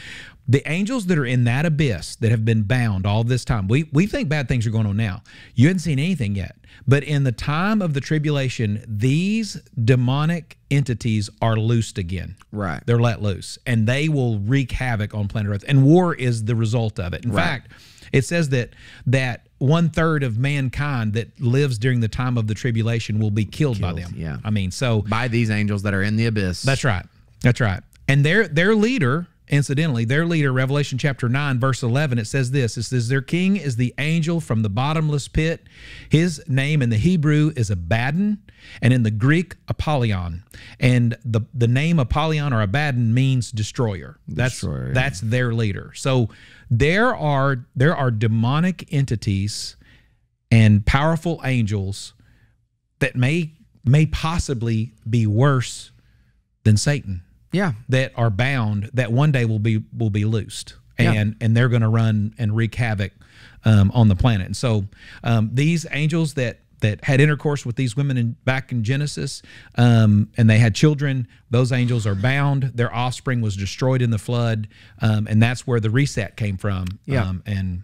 the angels that are in that abyss that have been bound all this time, we we think bad things are going on now. You hadn't seen anything yet. But in the time of the tribulation, these demonic entities are loosed again. Right. They're let loose and they will wreak havoc on planet Earth. And war is the result of it. In Right. fact, it says that that one third of mankind that lives during the time of the tribulation will be killed, by them. yeah. I mean, so By these angels that are in the abyss. that's right. That's right. And their their leader, incidentally, their leader, Revelation chapter 9, verse 11, it says this. It says, Their king is the angel from the bottomless pit. His name in the Hebrew is Abaddon, and in the Greek, Apollyon. And the, the name Apollyon or Abaddon means destroyer. That's Destroyer, yeah. that's their leader. So there are there are demonic entities and powerful angels that may may possibly be worse than Satan yeah. that are bound that one day will be will be loosed Yeah. and and they're going to run and wreak havoc um, on the planet. And so um, these angels that that had intercourse with these women in, back in Genesis, um, and they had children. Those angels are bound. Their offspring was destroyed in the flood, um, and that's where the reset came from. Yeah. Um, and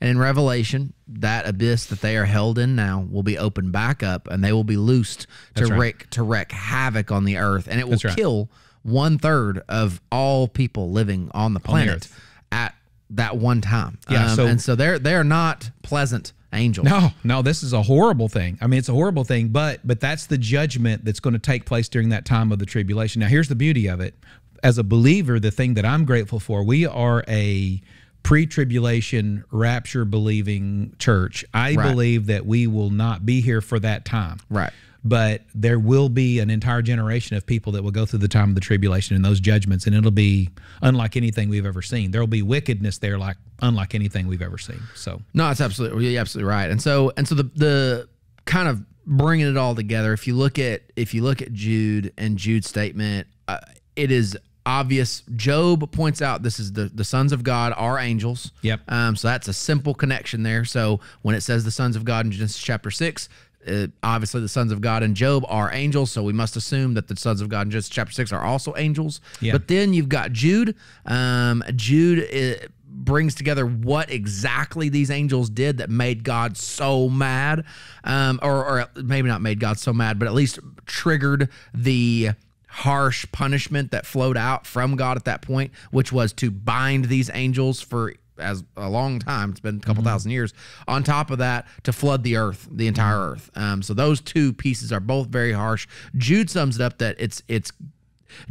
And in Revelation, that abyss that they are held in now will be opened back up, and they will be loosed to right. wreak to wreak havoc on the earth, and it will right. kill one third of all people living on the planet earth. at that one time. Yeah, Um, so- and so they're they're not pleasant angels. No, no, this is a horrible thing. I mean, it's a horrible thing, but but that's the judgment that's going to take place during that time of the tribulation. Now, here's the beauty of it. As a believer, the thing that I'm grateful for, we are a pre-tribulation rapture believing church. I Right. believe that we will not be here for that time. Right. But there will be an entire generation of people that will go through the time of the tribulation and those judgments, and it'll be unlike anything we've ever seen. There will be wickedness there, like unlike anything we've ever seen. So, No, it's absolutely you're absolutely right. And so and so the the kind of bringing it all together. If you look at if you look at Jude and Jude's statement, uh, it is obvious. Job points out this is the the sons of God are angels. Yep. Um. So that's a simple connection there. So when it says the sons of God in Genesis chapter six. Uh, obviously, the sons of God and Job are angels, so we must assume that the sons of God in Genesis chapter six are also angels. Yeah. But then you've got Jude. Um, Jude uh, brings together what exactly these angels did that made God so mad, um, or, or maybe not made God so mad, but at least triggered the harsh punishment that flowed out from God at that point, which was to bind these angels for as a long time. It's been a couple thousand years. On top of that, to flood the earth, the entire earth. Um, so those two pieces are both very harsh. Jude sums it up that it's it's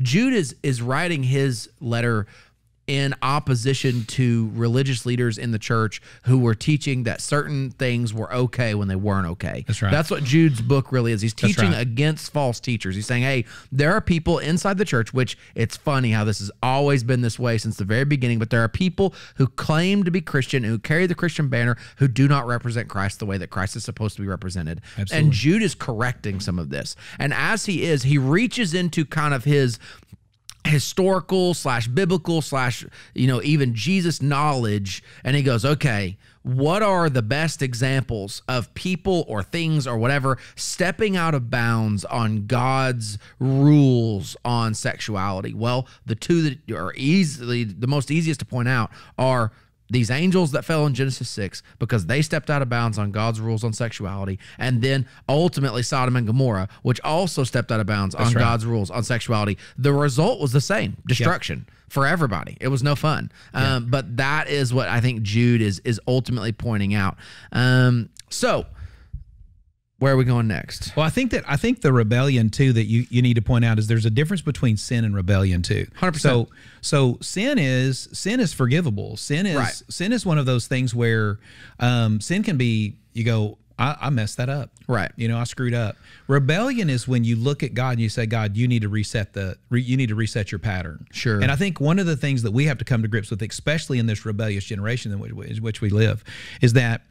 Jude is is writing his letter in opposition to religious leaders in the church who were teaching that certain things were okay when they weren't okay. That's right. That's what Jude's book really is. He's teaching right. against false teachers. He's saying, hey, there are people inside the church, which it's funny how this has always been this way since the very beginning, but there are people who claim to be Christian, who carry the Christian banner, who do not represent Christ the way that Christ is supposed to be represented. Absolutely. And Jude is correcting some of this. And as he is, he reaches into kind of his historical slash biblical slash you know even jesus knowledge. And he goes okay what are the best examples of people or things or whatever stepping out of bounds on god's rules on sexuality? Well the two that are easily the most easiest to point out are these angels that fell in Genesis 6 because they stepped out of bounds on God's rules on sexuality, and then ultimately Sodom and Gomorrah, which also stepped out of bounds on right. God's rules on sexuality. The result was the same destruction. For everybody, it was no fun. Um, but that is what I think Jude is is ultimately pointing out. Um, so, where are we going next? Well, I think that I think the rebellion too that you, you need to point out is there's a difference between sin and rebellion too. 100%. So so sin is sin is forgivable. Sin is Right. sin is one of those things where um, sin can be you go I, I messed that up. Right. You know I screwed up. Rebellion is when you look at God and you say God you need to reset the re, you need to reset your pattern. Sure. And I think one of the things that we have to come to grips with, especially in this rebellious generation in which, which we live, is that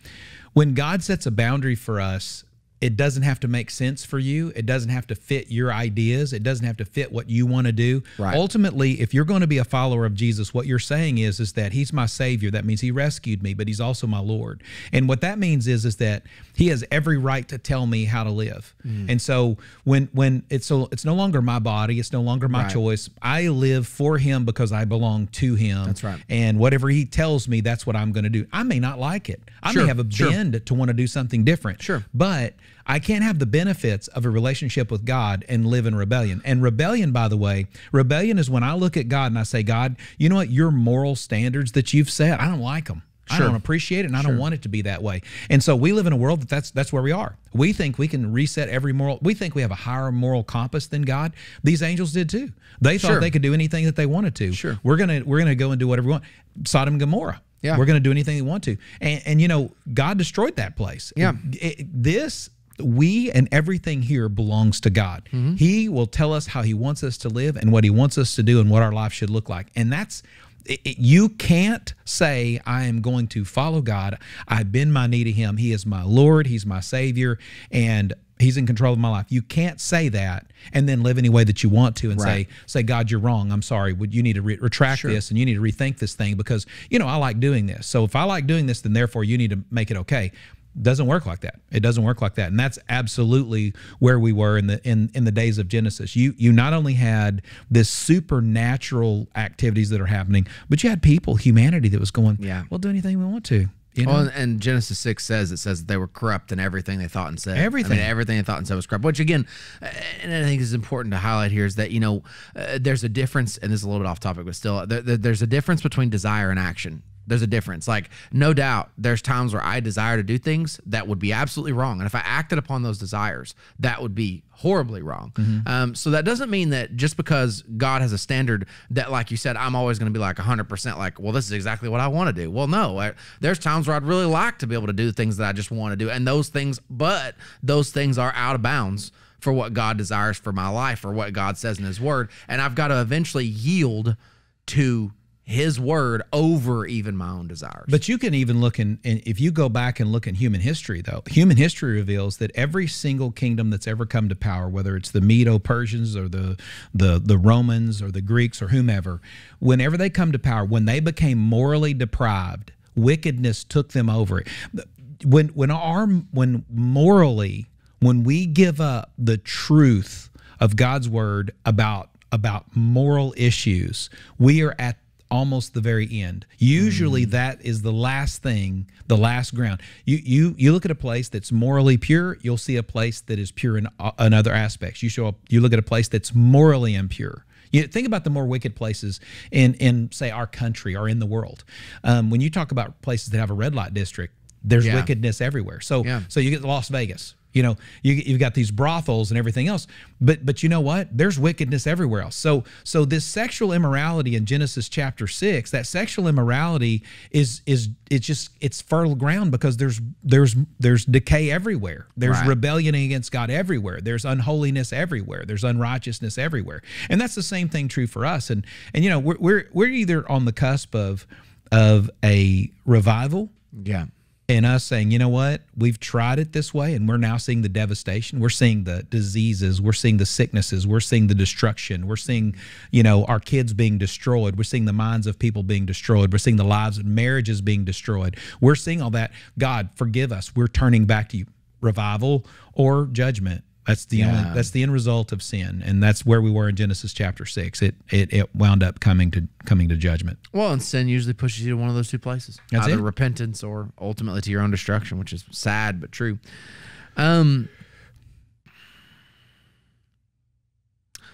when God sets a boundary for us, it doesn't have to make sense for you. It doesn't have to fit your ideas. It doesn't have to fit what you want to do. Right. Ultimately, if you're going to be a follower of Jesus, what you're saying is is that he's my savior. That means he rescued me, but he's also my Lord. And what that means is is that he has every right to tell me how to live. Mm. And so when when it's so it's no longer my body, it's no longer my Right. choice. I live for him because I belong to him. That's right. And whatever he tells me, that's what I'm going to do. I may not like it. I Sure, may have a sure. bend to want to do something different. Sure. But I can't have the benefits of a relationship with God and live in rebellion. And rebellion, by the way, rebellion is when I look at God and I say, God, you know what? Your moral standards that you've set, I don't like them. I don't appreciate it, and I don't want it to be that way. And so we live in a world that that's that's where we are. We think we can reset every moral. We think we have a higher moral compass than God. These angels did too. They thought Sure. they could do anything that they wanted to. Sure. We're gonna we're gonna go and do whatever we want. Sodom and Gomorrah. Yeah. We're going to do anything we want to. And, and you know, God destroyed that place. Yeah. It- it- this, we and everything here belongs to God. Mm-hmm. He will tell us how He wants us to live and what He wants us to do and what our life should look like. And that's, it, it- you can't say, I am going to follow God. I bend my knee to Him. He is my Lord, He's my Savior, and He's in control of my life. You can't say that and then live any way that you want to and Right. say, say, God, you're wrong. I'm sorry. Would you need to re- retract this and you need to rethink this thing because you know I like doing this. So if I like doing this, then therefore you need to make it okay. Doesn't work like that. It doesn't work like that, and that's absolutely where we were in the in in the days of Genesis. You you not only had this supernatural activities that are happening, but you had people, humanity that was going, Yeah. we'll do anything we want to. You know? Well, and- Genesis six says it says that they were corrupt in everything they thought and said. Everything. I mean, everything they thought and said was corrupt. Which again, uh, and I think is important to highlight here is that you know uh, there's a difference, and this is a little bit off topic, but still, there, there- there's a difference between desire and action. There's a difference. Like, no doubt, there's times where I desire to do things that would be absolutely wrong, and if I acted upon those desires, that would be horribly wrong. Um, so that doesn't mean that just because God has a standard that, like you said, I'm always going to be like 100% like, well, this is exactly what I want to do. Well, no, I, there's times where I'd really like to be able to do the things that I just want to do. And those things, but those things are out of bounds for what God desires for my life or what God says in His Word. And I've got to eventually yield to His Word over even my own desires. But you can even look in, and if you go back and look in human history, though, human history reveals that every single kingdom that's ever come to power, whether it's the Medo Persians or the the the Romans or the Greeks or whomever, whenever they come to power, when they became morally deprived, wickedness took them over. When when our when morally when we give up the truth of God's word about about moral issues, we are at almost the very end. Usually that is the last thing, the last ground. You you you look at a place that's morally pure, you'll see a place that is pure in, uh, in other aspects. You show up, you look at a place that's morally impure. You think about the more wicked places in in say our country or in the world. Um, when you talk about places that have a red light district, there's Yeah. wickedness everywhere. So Yeah. so you get Las Vegas. You know, you you've got these brothels and everything else, but but you know what? There's wickedness everywhere else. So so this sexual immorality in Genesis chapter six, that sexual immorality is is it's just it's fertile ground because there's there's there's decay everywhere. There's Right. rebellion against God everywhere. There's unholiness everywhere. There's unrighteousness everywhere, and that's the same thing true for us. And and you know we're we're we're either on the cusp of of a revival Yeah. And us saying, you know what, we've tried it this way, and we're now seeing the devastation. We're seeing the diseases. We're seeing the sicknesses. We're seeing the destruction. We're seeing, you know, our kids being destroyed. We're seeing the minds of people being destroyed. We're seeing the lives and marriages being destroyed. We're seeing all that. God, forgive us. We're turning back to you. Revival or judgment. That's the Yeah. only, that's the end result of sin, and that's where we were in Genesis chapter six. It it, it wound up coming to coming to judgment. Well, and sin usually pushes you to one of those two places. That's either it. repentance or ultimately to your own destruction, which is sad but true. Um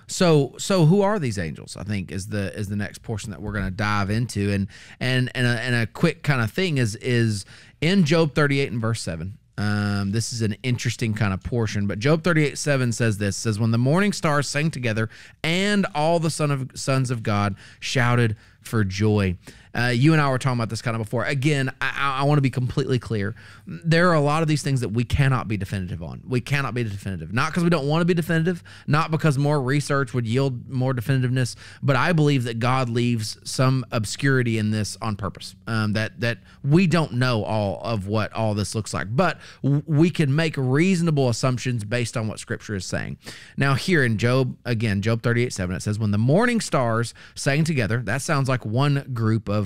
so so who are these angels? I think is the is the next portion that we're going to dive into and and and a, and a quick kind of thing is is in Job 38 and verse 7. Um, this is an interesting kind of portion, but Job 38 7 says this says, When the morning stars sang together and all the son of sons of God shouted for joy. Uh, you and I were talking about this kind of before. Again, I, I want to be completely clear. There are a lot of these things that we cannot be definitive on. We cannot be definitive, not because we don't want to be definitive, not because more research would yield more definitiveness, but I believe that God leaves some obscurity in this on purpose. Um, that that we don't know all of what all this looks like, but we can make reasonable assumptions based on what Scripture is saying. Now, here in Job, again, Job thirty-eight seven, it says, "When the morning stars sang together," that sounds like one group of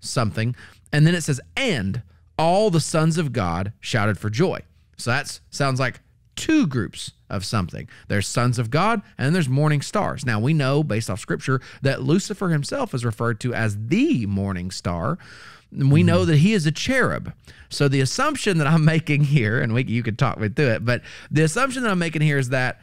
something. And then it says, and all the sons of God shouted for joy. So that sounds like two groups of something. There's sons of God and there's morning stars. Now we know based off scripture that Lucifer himself is referred to as the morning star. And We know that he is a cherub. So the assumption that I'm (laughs) making here, and we, you could talk me through it, but the assumption that I'm making here is that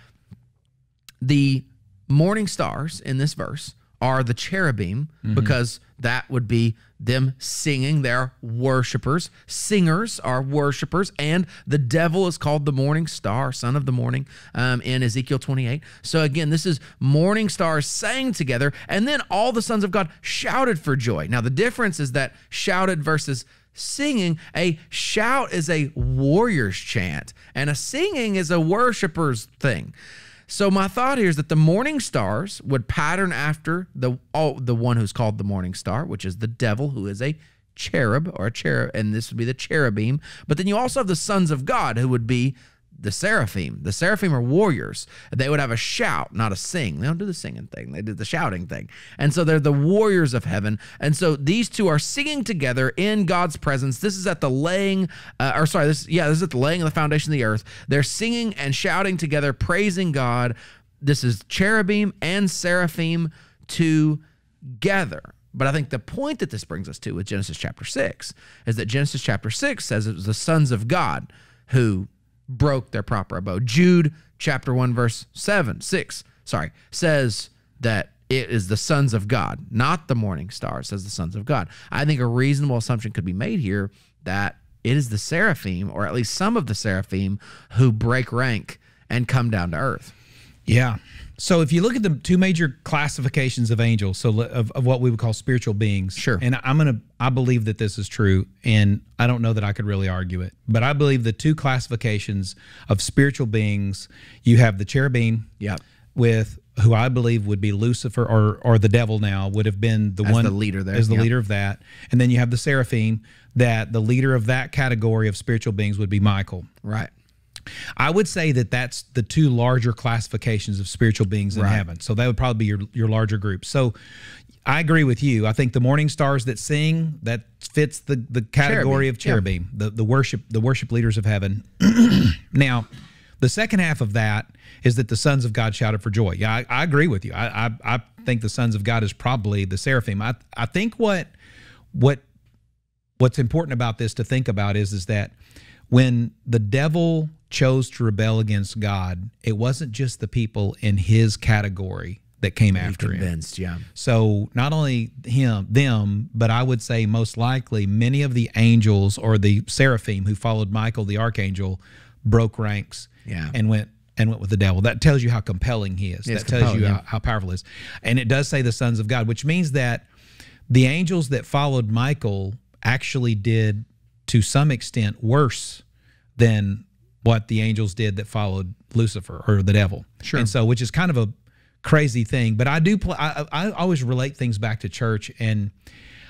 the morning stars in this verse are the cherubim mm-hmm. because that would be them singing. They're worshipers. Singers are worshipers. And the devil is called the morning star, son of the morning, um, in Ezekiel 28. So again, this is morning stars sang together. And then all the sons of God shouted for joy. Now, the difference is that shouted versus singing a shout is a warrior's chant and a singing is a worshiper's thing so my thought here is that the morning stars would pattern after the oh, the one who's called the morning star, which is the devil, who is a cherub or a cherub, and this would be the cherubim. But then you also have the sons of God, who would be the seraphim. The seraphim are warriors. They would have a shout, not a sing. They don't do the singing thing. They do the shouting thing. And so they're the warriors of heaven. And so these two are singing together in God's presence. This is at the laying, uh, or sorry, this yeah, this is at the laying of the foundation of the earth. They're singing and shouting together, praising God. This is cherubim and seraphim together. But I think the point that this brings us to with Genesis chapter 6 is that Genesis chapter 6 says it was the sons of God who broke their proper abode. Jude chapter 1 verse 7, 6, sorry, says that it is the sons of God, not the morning star, says the sons of God. I think a reasonable assumption could be made here that it is the seraphim, or at least some of the seraphim, who break rank and come down to earth. Yeah. So if you look at the two major classifications of angels, so of, of what we would call spiritual beings, Sure. And I'm gonna, I believe that this is true, and I don't know that I could really argue it, but I believe the two classifications of spiritual beings, you have the cherubim, Yep. with who I believe would be Lucifer or or the devil now would have been the As one the leader there, as the yeah. leader of that, and then you have the seraphim that the leader of that category of spiritual beings would be Michael. Right. I would say that that's the two larger classifications of spiritual beings in Right. heaven. So that would probably be your your larger group. So I agree with you. I think the morning stars that sing that fits the the category Cherubim, of cherubim, the the worship the worship leaders of heaven. (clears throat) now, the second half of that is that the sons of God shouted for joy. Yeah, I, I agree with you. I, I I think the sons of God is probably the seraphim. I I think what what what's important about this to think about is is that when the devil chose to rebel against God, it wasn't just the people in his category that came after him. Convinced, yeah. So not only him, them, but I would say most likely many of the angels or the seraphim who followed Michael the archangel broke ranks Yeah. and went and went with the devil. That tells you how compelling he is. it's that tells you how, how powerful he is. And it does say the sons of God, which means that the angels that followed Michael actually did to some extent worse than what the angels did that followed Lucifer or the devil. Sure. And so, which is kind of a crazy thing. But I do. I, I always relate things back to church, and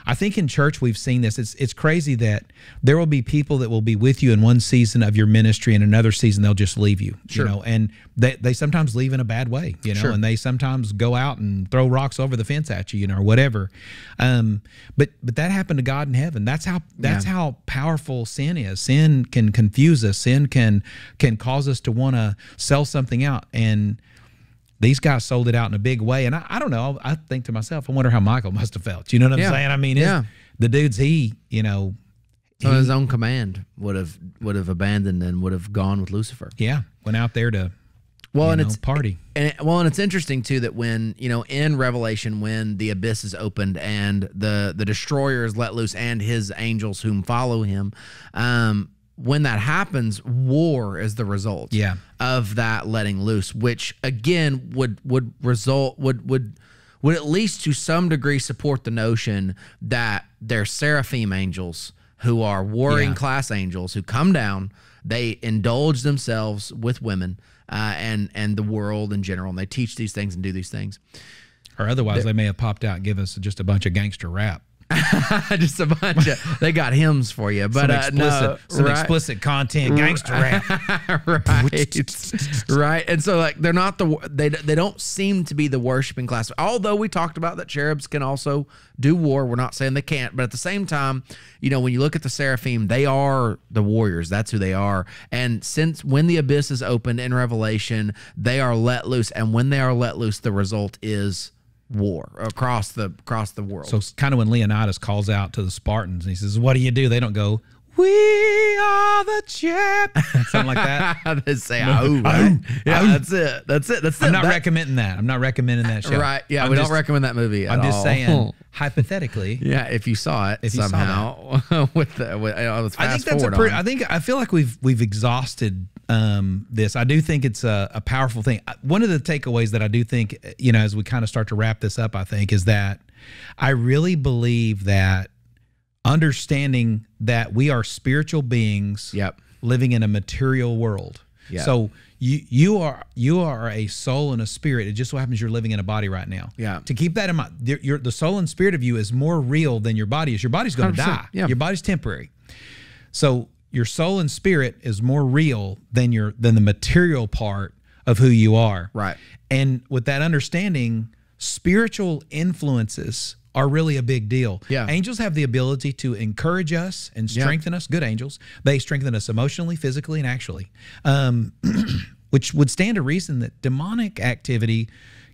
I think in church we've seen this. It's it's crazy that there will be people that will be with you in one season of your ministry, and another season they'll just leave you. Sure. You know, and they they sometimes leave in a bad way. You know, Sure. and they sometimes go out and throw rocks over the fence at you. You know, or whatever. Um, but but that happened to God in heaven. That's how that's Yeah. how powerful sin is. Sin can confuse us. Sin can can cause us to want to sell something out and these guys sold it out in a big way. And I, I don't know. I think to myself, I wonder how Michael must have felt. You know what I'm Yeah. saying? I mean, Yeah. the dude's he, you know, So his own command would have would have abandoned and would have gone with Lucifer. yeah, went out there to Well, and know, it's party. And it- well, and it's interesting too that when you know in Revelation, when the abyss is opened and the the destroyer is let loose and his angels whom follow him, um, when that happens, war is the result. Yeah. of that letting loose, which again would would result would would would at least to some degree support the notion that they're seraphim angels who are warring Yeah. class angels who come down they indulge themselves with women uh, and and the world in general and they teach these things and do these things Or otherwise, they may have popped out and give us just a bunch of gangster rap. (laughs) just a bunch of they got hymns for you but Some uh, no, some right. explicit content, gangster rap. (laughs) right. Right. And so like they're not the they they don't seem to be the worshiping class. Although we talked about that cherubs can also do war. We're not saying they can't but at the same time you know when you look at the seraphim they are the warriors. That's who they are. And since when the abyss is opened in revelation they are let loose. And when they are let loose the result is war across the across the world So it's kind of when Leonidas calls out to the Spartans he says, "What do you do?" They don't go, "We are the champ," (laughs) something like that. (laughs) they say oh right? yeah that's it that's it that's I'm it not That- recommending that. I'm not recommending that show. Right. Yeah. I'm we just, don't recommend that movie. At I'm just all. saying, (laughs) hypothetically. Yeah. If you saw it If somehow with the with, uh, with I think that's a pretty, on. I think I feel like we've we've exhausted um, this. I do think it's a, a powerful thing. One of the takeaways that I do think, you know, as we kind of start to wrap this up, I think is that I really believe that understanding that we are spiritual beings Yep. living in a material world. Yeah. So you you are you are a soul and a spirit. It just so happens you're living in a body right now. Yeah. To keep that in mind, your, your the soul and spirit of you is more real than your body is. Your body's going to die. yeah. Your body's temporary. So your soul and spirit is more real than your than the material part of who you are. Right. And with that understanding, spiritual influences are really a big deal. Yeah. Angels have the ability to encourage us and Yeah. strengthen us. Good angels. They strengthen us emotionally, physically, and actually. Um, (clears throat) which would stand to reason that demonic activity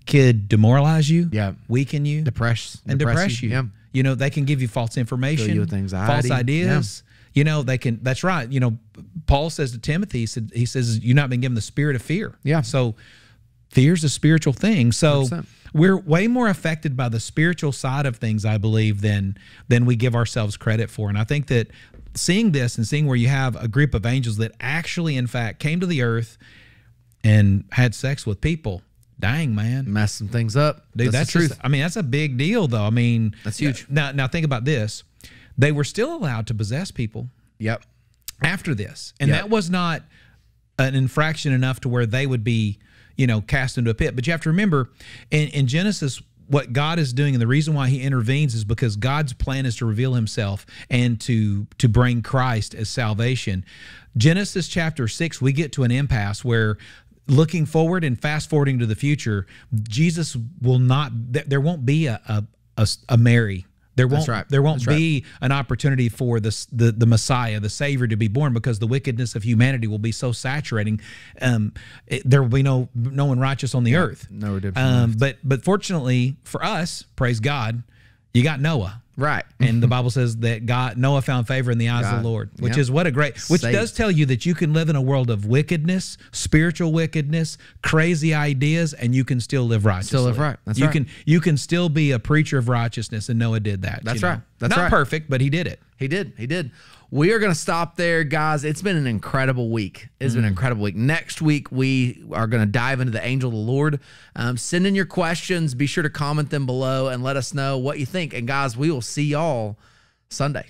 could demoralize you, Yeah. weaken you, depress and depress, you. Yeah. You know, they can give you false information, with anxiety. false ideas. You know, they can. That's right. You know, Paul says to Timothy, he said, he says, "You've not been given the spirit of fear." Yeah. So, fear's a spiritual thing. So 100%. We're way more affected by the spiritual side of things, I believe, than than we give ourselves credit for. And I think that seeing this and seeing where you have a group of angels that actually, in fact, came to the earth and had sex with people. Dang, man. Mess some things up. Dude, that's, that's, the truth. just- I mean, that's a big deal, though. I mean, That's huge. Now, now think about this: they were still allowed to possess people yep. after this, and Yep. that was not an infraction enough to where they would be, you know, cast into a pit. But you have to remember, in, in Genesis, what God is doing, and the reason why He intervenes is because God's plan is to reveal Himself and to to bring Christ as salvation. Genesis chapter six, we get to an impasse where. Looking forward and fast forwarding to the future, Jesus will not. There won't be a, a, a Mary. There won't. right. There won't That's right. be an opportunity for this the the Messiah, the Savior, to be born because the wickedness of humanity will be so saturating. Um, it- there will be no no one righteous on the earth. no redemption Um, but but fortunately for us, praise God, you got Noah. Right. (laughs) And the Bible says that God Noah found favor in the eyes of the Lord, which Yep. is what a great which Saved. does tell you that you can live in a world of wickedness, spiritual wickedness, crazy ideas, and you can still live righteously. Still live right. That's you right. can you can still be a preacher of righteousness, and Noah did that. That's you know? right. That's Not right. perfect, but he did it. He did. He did. We are going to stop there, guys. It's been an incredible week. It's Mm. been an incredible week. Next week, we are going to dive into the angel of the Lord. Um, send in your questions. Be sure to comment them below and let us know what you think. And, guys, we will see y'all Sunday.